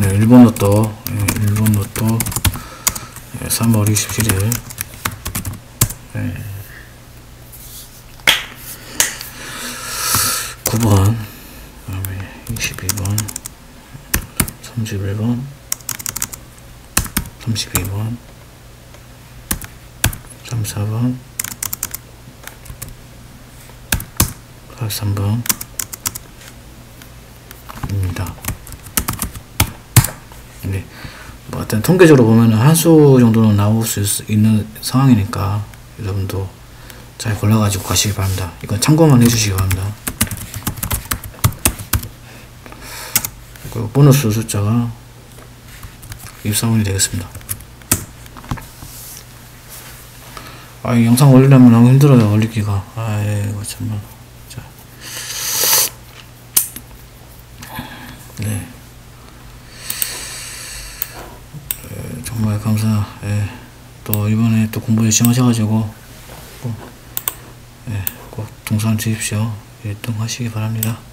네, 일본 로또, 예, 일본 로또, 예, 3월 27일, 예, 9번, 그다음에 22번, 31번, 32번, 34번, 43번, 입니다. 네. 뭐 하여튼 통계적으로 보면 한 수 정도는 나올 수 있- 있는 상황이니까 여러분도 잘 골라가지고 가시기 바랍니다. 이건 참고만 해주시기 바랍니다. 그리고 보너스 숫자가 24번이 되겠습니다. 아, 이 영상 올리려면 너무 힘들어요, 올리기가. 아이고, 정말. 자. 네. 에, 정말 감사, 예. 또 이번에 또 공부 열심히 하셔가지고, 꼭, 예, 꼭 동산 주십시오. 1등 하시기 바랍니다.